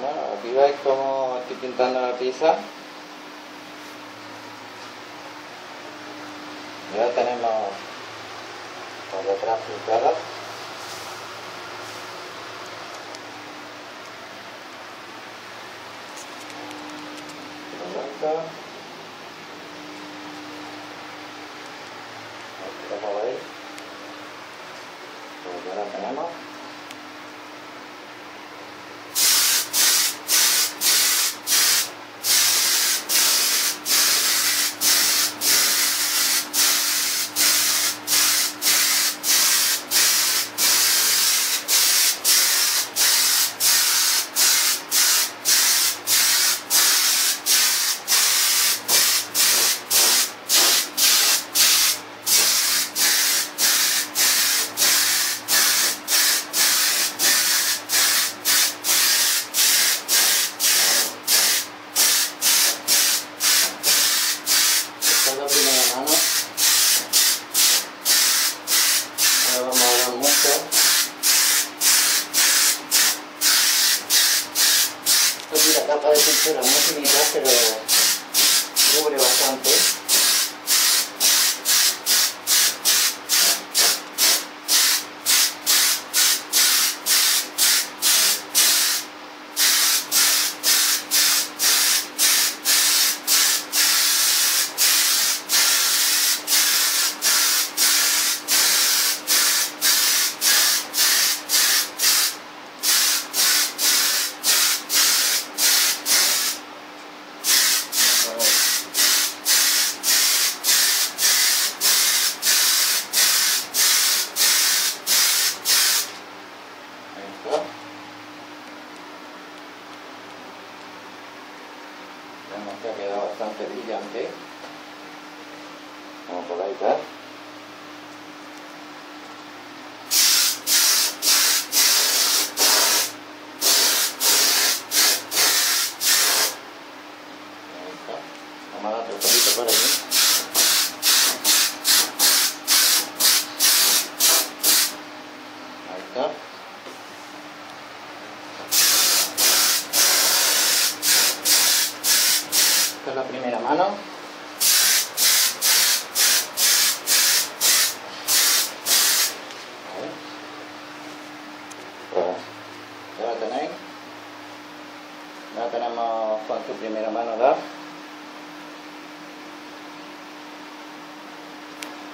Bueno, aquí veis cómo estoy pintando la pieza. Ya tenemos por detrás. Aquí como veis, pues ya la tenemos.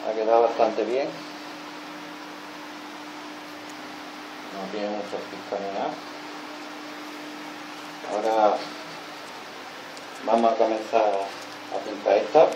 Ha quedado bastante bien. No tiene mucho fisco ni nada. Ahora vamos a comenzar a pintar esta.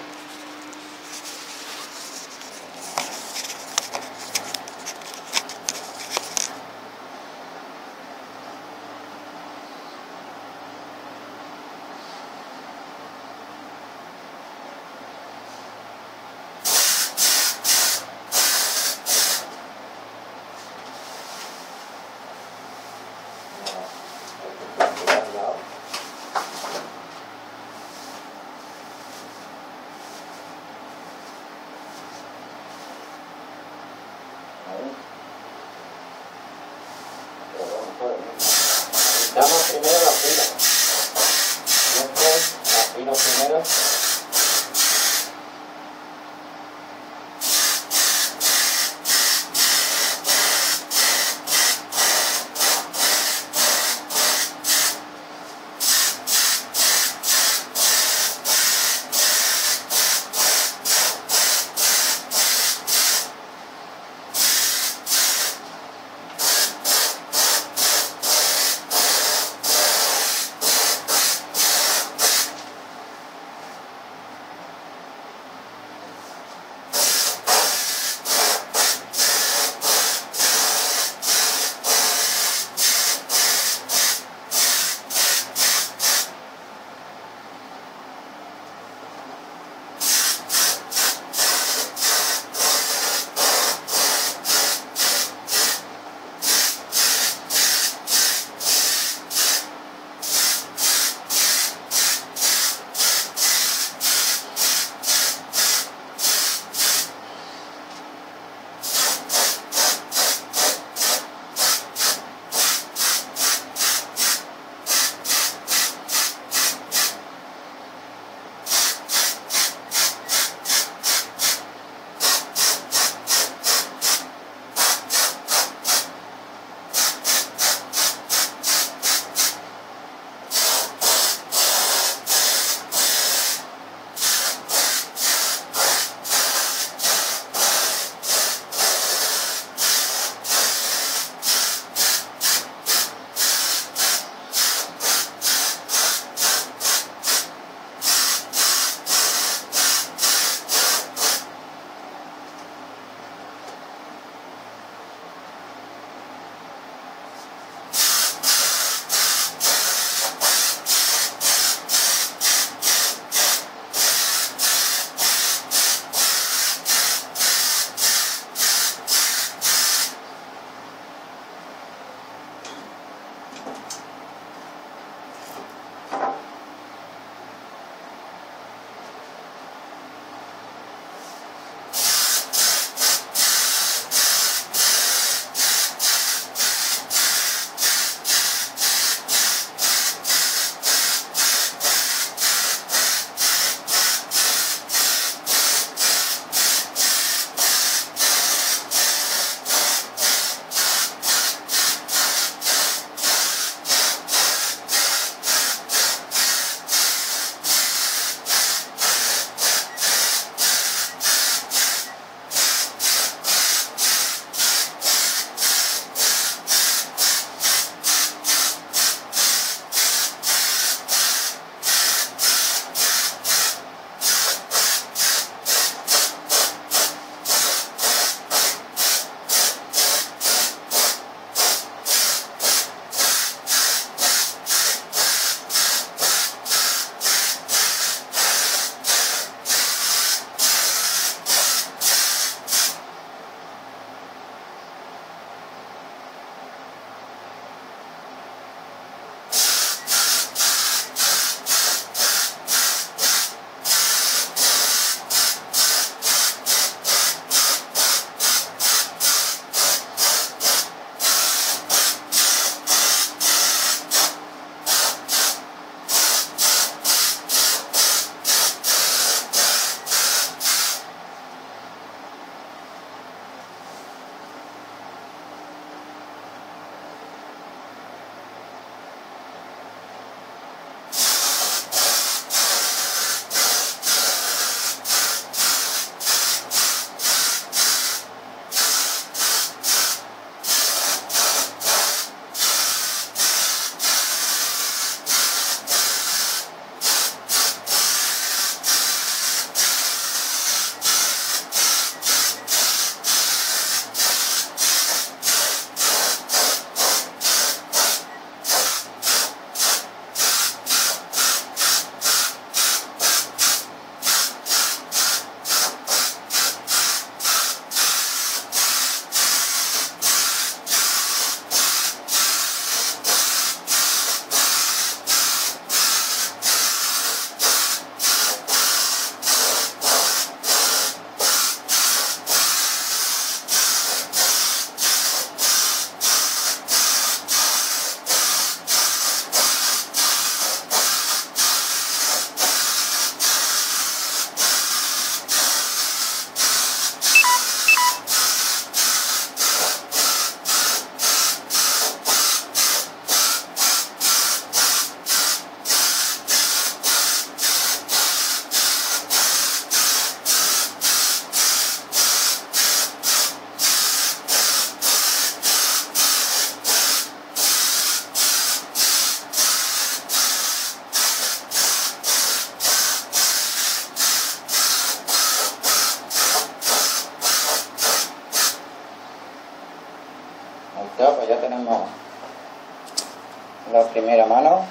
La primera mano.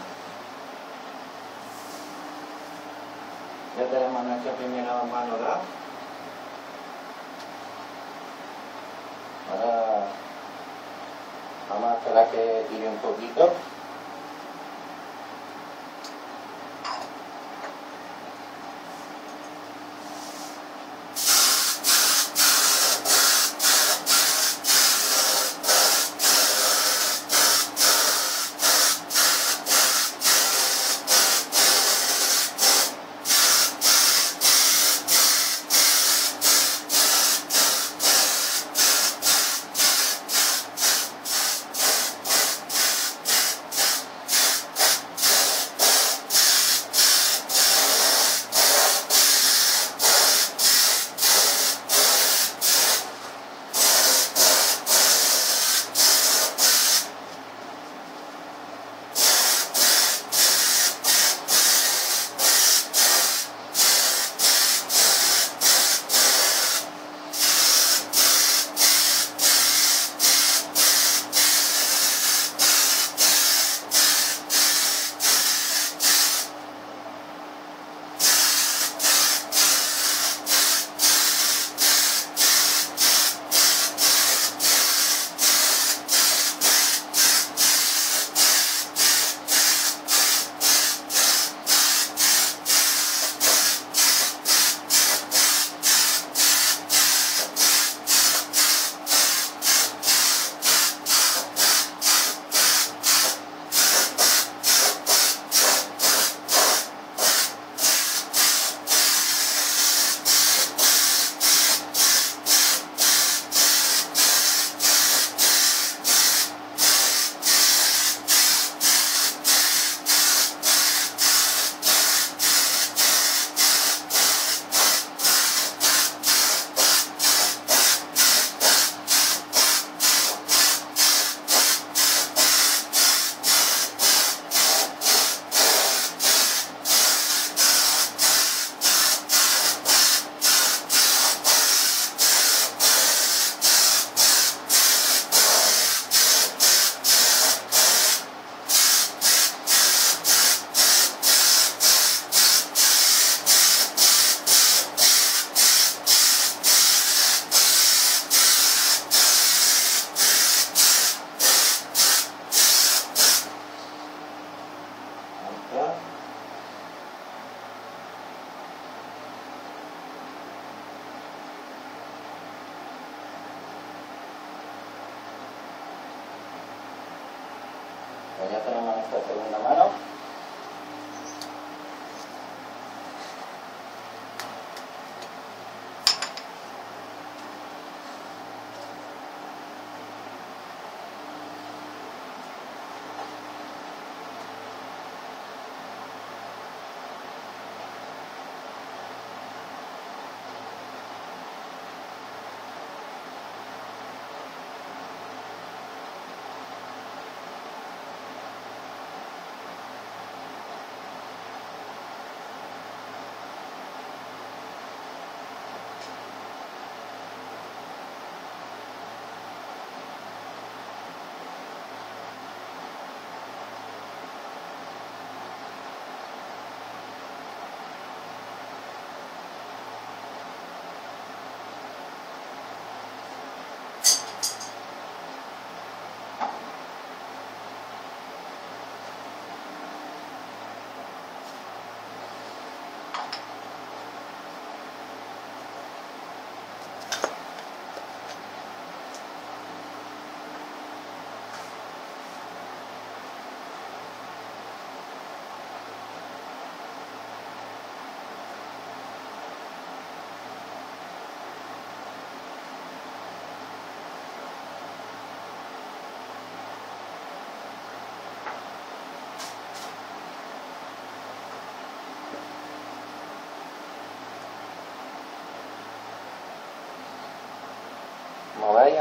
Ya tenemos nuestra primera mano dada. Ahora vamos a esperar que tire un poquito.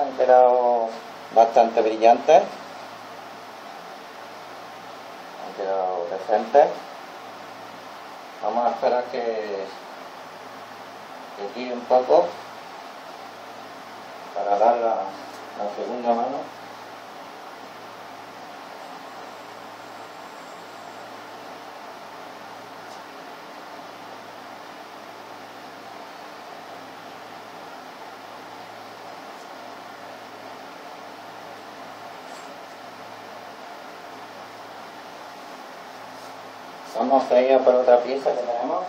Han quedado bastante brillantes. Han quedado decentes. Vamos a esperar que, que un poco para dar la, la segunda mano. Vamos a ir para otra pieza que tenemos.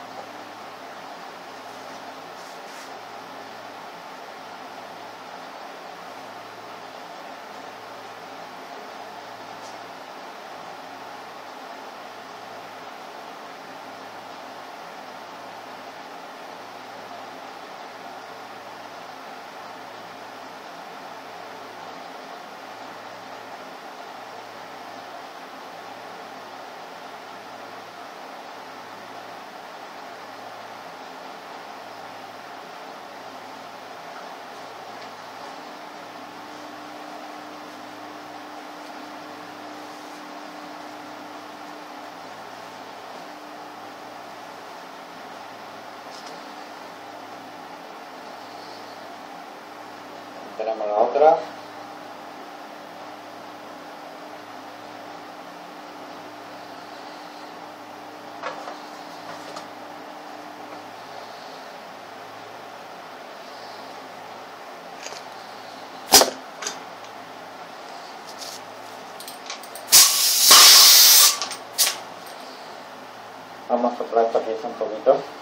Tenemos la otra. Vamos a soplar esta pieza un poquito